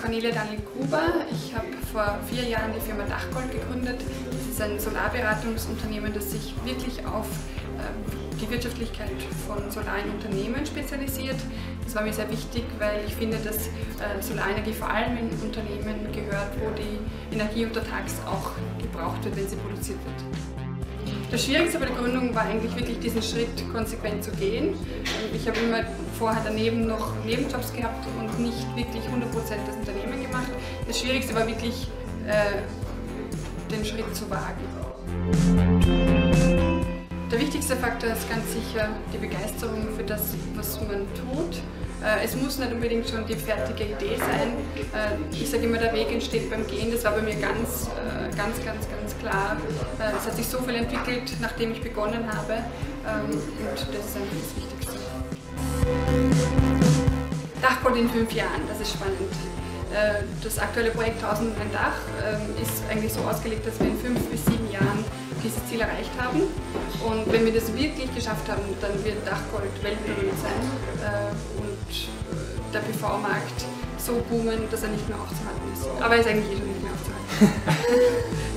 Cornelia Daniel Gruber. Ich habe vor vier Jahren die Firma Dachgold gegründet. Das ist ein Solarberatungsunternehmen, das sich wirklich auf ähm, die Wirtschaftlichkeit von solaren Unternehmen spezialisiert. Das war mir sehr wichtig, weil ich finde, dass äh, Solarenergie vor allem in Unternehmen gehört, wo die Energie untertags auch gebraucht wird, wenn sie produziert wird. Das Schwierigste bei der Gründung war eigentlich wirklich diesen Schritt konsequent zu gehen. Ich habe immer vorher daneben noch Nebenjobs gehabt und nicht wirklich 100% das Unternehmen gemacht. Das Schwierigste war wirklich, äh, den Schritt zu wagen. Der wichtigste Faktor ist ganz sicher die Begeisterung für das, was man tut. Äh, es muss nicht unbedingt schon die fertige Idee sein. Äh, ich sage immer, der Weg entsteht beim Gehen. Das war bei mir ganz, äh, ganz, ganz, ganz klar. Es hat sich so viel entwickelt, nachdem ich begonnen habe. Ähm, und das ist eigentlich das Wichtigste. Dachboard in fünf Jahren, das ist spannend. Das aktuelle Projekt 1000 ein Dach ähm, ist eigentlich so ausgelegt, dass wir in fünf bis sieben Jahren dieses Ziel erreicht haben. Und wenn wir das wirklich geschafft haben, dann wird Dachgold weltberühmt sein und der PV-Markt so boomen, dass er nicht mehr aufzuhalten ist. Aber er ist eigentlich eh schon nicht mehr aufzuhalten.